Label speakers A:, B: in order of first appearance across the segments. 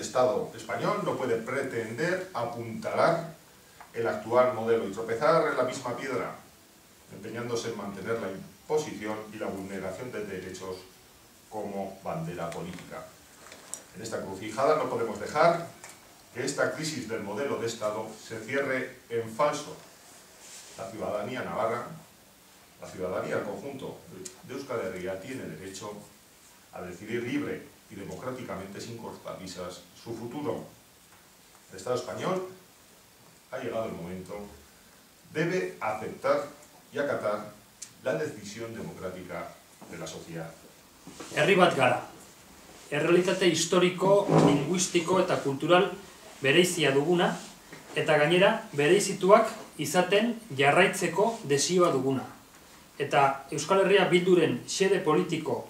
A: Estado español no puede pretender apuntalar el actual modelo y tropezar en la misma piedra, empeñándose en mantener la imposición y la vulneración de derechos como bandera política. En esta crucijada no podemos dejar que esta crisis del modelo de Estado se cierre en falso. La ciudadanía navarra, la ciudadanía al conjunto de Euskal Herria tiene derecho a decidir libre y democráticamente sin cortapisas su futuro. El Estado español ha llegado el momento, debe aceptar y acatar la decisión democrática de la sociedad.
B: Herri bat gara. Errealitate historiko, linguistiko eta kultural bereizia duguna, eta gainera bereizituak izaten jarraitzeko desioa duguna. Eta Euskal Herria bilduren xede politiko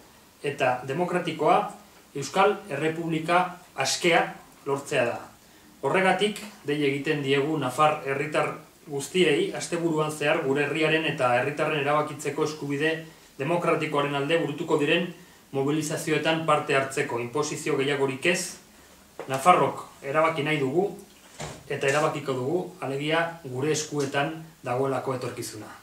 B: eta demokratikoa Euskal Errepublika askea lortzea da. Horregatik, dei egiten diegu Nafar herritar guztiei, asteburuan zehar gure herriaren eta herritarren erabakitzeko eskubide demokratikoaren alde burutuko diren mobilizazioetan parte hartzeko inposizio gehiagorik ez, Nafarrok erabaki nahi dugu eta erabakiko dugu, alegia gure eskuetan dagoelako etorkizuna.